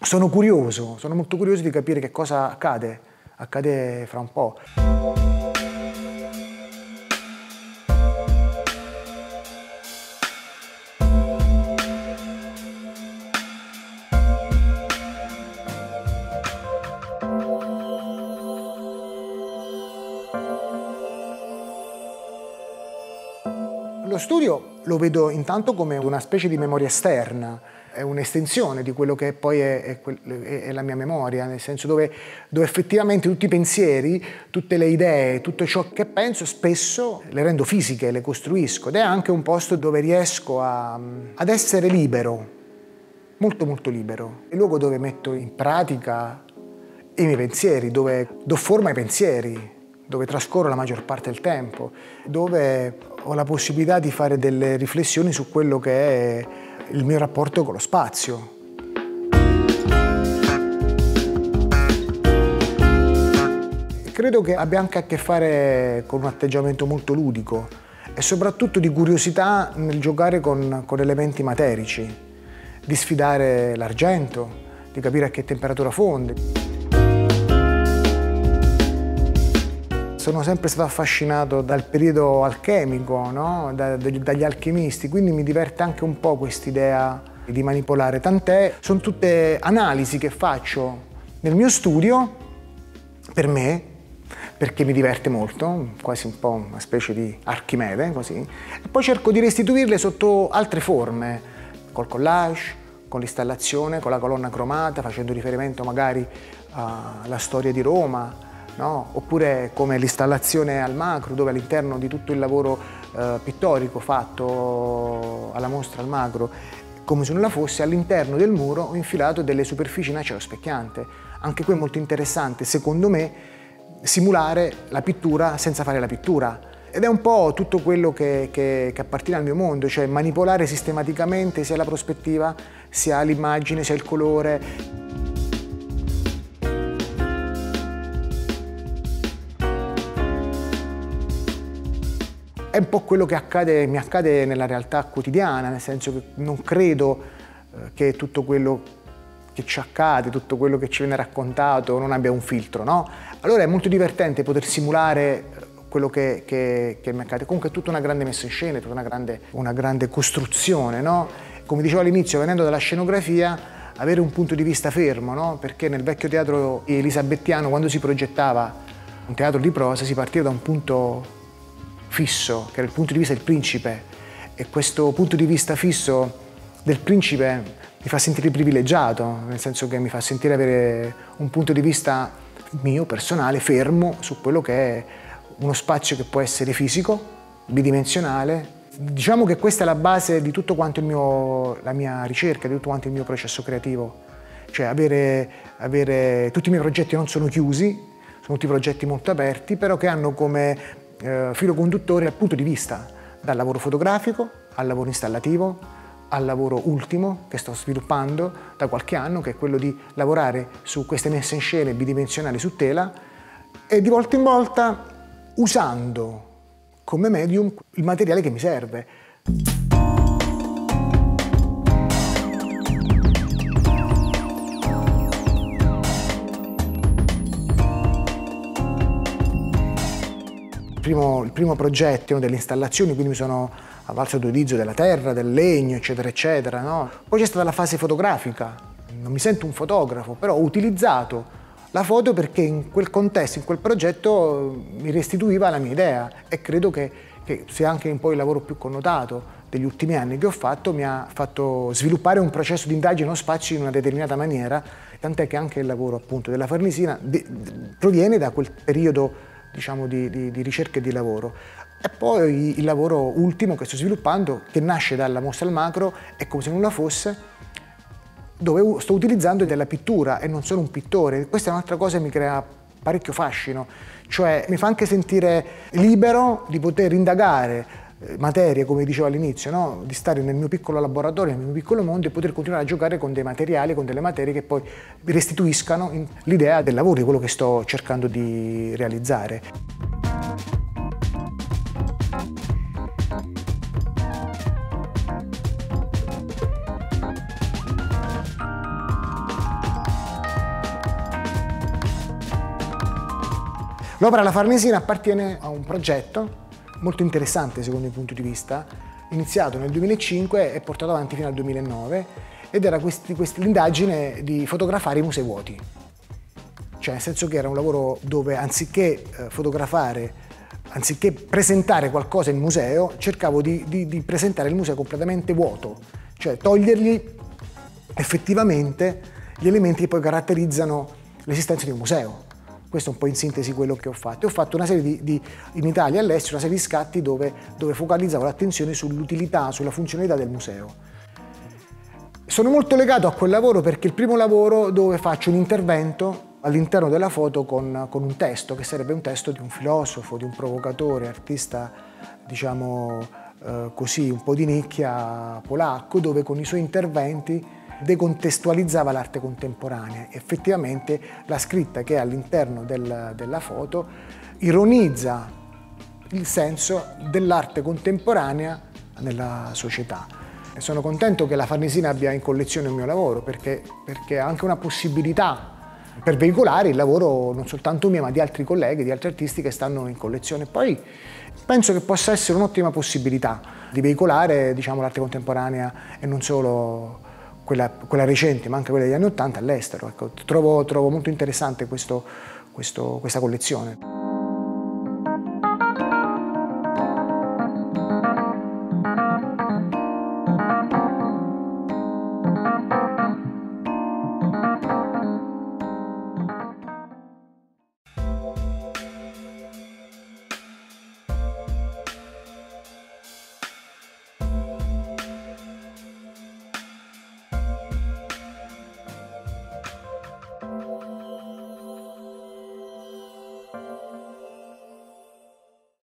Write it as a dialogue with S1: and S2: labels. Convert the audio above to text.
S1: sono curioso, sono molto curioso di capire che cosa accade, accade fra un po'. Lo studio lo vedo intanto come una specie di memoria esterna, è un'estensione di quello che poi è, è, è, la mia memoria, nel senso dove, dove, effettivamente tutti i pensieri, tutte le idee, tutto ciò che penso spesso le rendo fisiche, le costruisco ed è anche un posto dove riesco a, ad essere libero, molto molto libero. È il luogo dove metto in pratica i miei pensieri, dove do forma ai pensieri, dove trascorro la maggior parte del tempo, dove ho la possibilità di fare delle riflessioni su quello che è il mio rapporto con lo spazio. Credo che abbia anche a che fare con un atteggiamento molto ludico e soprattutto di curiosità nel giocare con, con elementi materici, di sfidare l'argento, di capire a che temperatura fonde. Sono sempre stato affascinato dal periodo alchemico, no? da, dagli alchimisti, quindi mi diverte anche un po' quest'idea di manipolare, tant'è, sono tutte analisi che faccio nel mio studio per me, perché mi diverte molto, quasi un po' una specie di Archimede, così, e poi cerco di restituirle sotto altre forme, col collage, con l'installazione, con la colonna cromata, facendo riferimento magari alla storia di Roma, no? oppure come l'installazione al macro dove all'interno di tutto il lavoro eh, pittorico fatto alla mostra al macro come se nulla fosse all'interno del muro ho infilato delle superfici in acero specchiante anche qui è molto interessante secondo me simulare la pittura senza fare la pittura ed è un po' tutto quello che, che, che, appartiene al mio mondo, cioè manipolare sistematicamente sia la prospettiva, sia l'immagine, sia il colore. È un po' quello che accade, mi accade nella realtà quotidiana, nel senso che non credo eh, che tutto quello che ci accade, tutto quello che ci viene raccontato non abbia un filtro, no? Allora è molto divertente poter simulare eh, quello che, che, che mi accade. Comunque è tutta una grande messa in scena, è tutta una grande, una grande costruzione, no? Come dicevo all'inizio, venendo dalla scenografia, avere un punto di vista fermo, no? Perché nel vecchio teatro elisabettiano, quando si progettava un teatro di prosa, si partiva da un punto fisso, che era il punto di vista del principe, e questo punto di vista fisso del principe mi fa sentire privilegiato, nel senso che mi fa sentire avere un punto di vista mio, personale, fermo su quello che è uno spazio che può essere fisico, bidimensionale. Diciamo che questa è la base di tutto quanto il mio, la mia ricerca, di tutto quanto il mio processo creativo. Cioè avere, avere, tutti i miei progetti non sono chiusi, sono tutti progetti molto aperti, però che hanno come eh, filo conduttore dal punto di vista, dal lavoro fotografico al lavoro installativo, al lavoro ultimo che sto sviluppando da qualche anno, che è quello di lavorare su queste messe in scena bidimensionali su tela e di volta in volta usando come medium il materiale che mi serve. Primo, il primo progetto delle installazioni, quindi mi sono avvalso d'utilizzo della terra, del legno, eccetera, eccetera. No? Poi c'è stata la fase fotografica, non mi sento un fotografo, però ho utilizzato la foto perché in quel contesto, in quel progetto mi restituiva la mia idea e credo che, che sia anche un po' il lavoro più connotato degli ultimi anni che ho fatto mi ha fatto sviluppare un processo di indagine nello spazio in una determinata maniera, tant'è che anche il lavoro appunto della Farnesina proviene da quel periodo diciamo, di, di, di ricerca e di lavoro. E poi il lavoro ultimo che sto sviluppando, che nasce dalla mostra al macro, è come se nulla fosse, dove sto utilizzando della pittura e non sono un pittore. Questa è un'altra cosa che mi crea parecchio fascino, cioè mi fa anche sentire libero di poter indagare eh, materie, come dicevo all'inizio, no? di stare nel mio piccolo laboratorio, nel mio piccolo mondo e poter continuare a giocare con dei materiali, con delle materie che poi restituiscano l'idea del lavoro, di quello che sto cercando di realizzare. L'opera La Farnesina appartiene a un progetto molto interessante secondo il punto di vista, iniziato nel 2005 e portato avanti fino al 2009 ed era l'indagine di fotografare i musei vuoti. Cioè nel senso che era un lavoro dove anziché eh, fotografare, anziché presentare qualcosa in museo, cercavo di, di, di presentare il museo completamente vuoto, cioè togliergli effettivamente gli elementi che poi caratterizzano l'esistenza di un museo. Questo è un po' in sintesi quello che ho fatto. Ho fatto una serie di, di in Italia e all'estero, una serie di scatti dove, dove focalizzavo l'attenzione sull'utilità, sulla funzionalità del museo. Sono molto legato a quel lavoro perché è il primo lavoro dove faccio un intervento all'interno della foto con, con, un testo, che sarebbe un testo di un filosofo, di un provocatore, artista, diciamo eh, così, un po' di nicchia polacco, dove con i suoi interventi decontestualizzava l'arte contemporanea. Effettivamente la scritta che è all'interno del, della foto ironizza il senso dell'arte contemporanea nella società. E sono contento che la Farnesina abbia in collezione il mio lavoro perché, perché ha anche una possibilità per veicolare il lavoro non soltanto mio ma di altri colleghi, di altri artisti che stanno in collezione. Poi penso che possa essere un'ottima possibilità di veicolare diciamo, l'arte contemporanea e non solo quella, quella, recente, ma anche quella degli anni Ottanta all'estero. Ecco, trovo, trovo, molto interessante questo, questo, questa collezione.